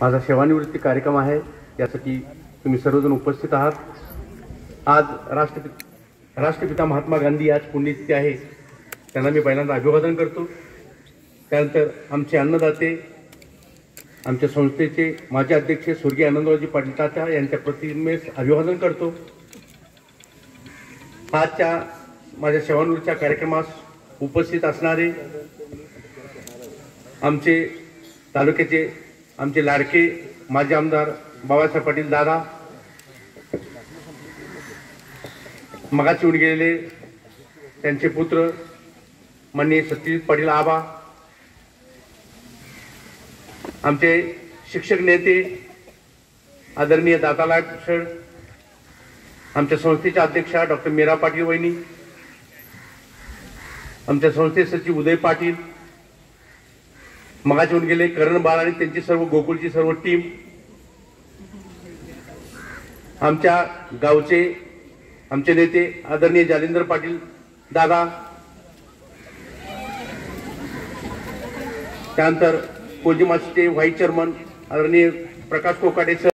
माझा सेवानिवृत्ती कार्यक्रम आहे यासाठी तुम्ही सर्वजण उपस्थित आहात. आज राष्ट्रपित राष्ट्रपिता महात्मा गांधी आज पुण्यतिथी आहे त्यांना मी पहिल्यांदा अभिवादन करतो. त्यानंतर आमचे अन्नदाते आमच्या संस्थेचे माजी अध्यक्ष स्वर्गीय आनंदरावजी पाटील तात्या यांच्या प्रतिमेस अभिवादन करतो. आजच्या माझ्या सेवानिवृत्तीच्या कार्यक्रमास उपस्थित असणारे आमचे तालुक्याचे आमचे लाडके माजी आमदार बाबासाहेब पाटील दादा मगाच येऊन गेलेले त्यांचे पुत्र माननीय सत्यजित पाटील आबा आमचे शिक्षक नेते आदरणीय दाताला सर आमच्या संस्थेच्या अध्यक्षा डॉक्टर मीरा पाटील वहिनी आमच्या संस्थे सचिव उदय पाटील मागाच येऊन गेले करण बाळ आणि त्यांची सर्व गोकुळची सर्व टीम आमच्या गावचे आमचे नेते आदरणीय जालिंदर पाटील दादा. त्यानंतर कोजिमाचे व्हाईस चेअरमन आदरणीय प्रकाश कोकाटे सर.